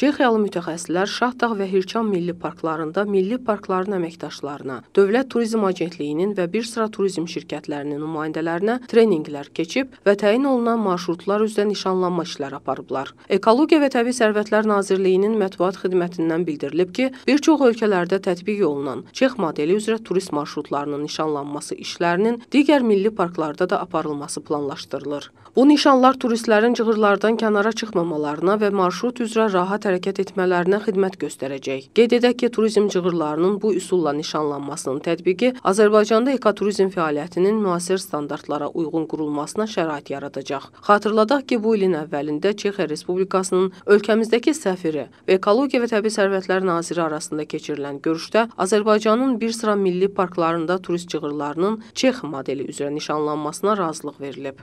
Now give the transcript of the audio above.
Çexiyalı mütəxəssislər Şahdağ və Hirçan milli parklarında milli parkların əməkdaşlarına, Dövlət Turizm Agentliyinin və bir sıra turizm şirkətlərinin nümayəndələrinə treninqlər keçib və təyin olunan marşrutlar üzrə nişanlanma işləri aparıblar. Ekologiya və Təbii Sərvətlər Nazirliyinin mətbuat xidmətindən bildirilib ki, bir çox ölkələrdə tətbiq olunan Çex modeli üzrə turist marşrutlarının nişanlanması işlərinin digər milli parklarda da aparılması planlaşdırılır. Bu nişanlar turistlərin cığırlardan kənara çıxmamalarına və marşrut üzrə rahat hərəkət etmələrinə xidmət göstərəcək. Qeyd edək ki, turizm cığırlarının bu üsulla nişanlanmasının tətbiqi Azərbaycanda ekoturizm fəaliyyətinin müasir standartlara uyğun qurulmasına şərait yaradacaq. Xatırladaq ki, bu ilin əvvəlində Çexiya Respublikasının ölkəmizdəki səfiri və Ekologiya və Təbii Sərvətlər naziri arasında keçirilən görüşdə Azərbaycanın bir sıra milli parklarında turist cığırlarının Çex modeli üzrə nişanlanmasına razılıq verilib.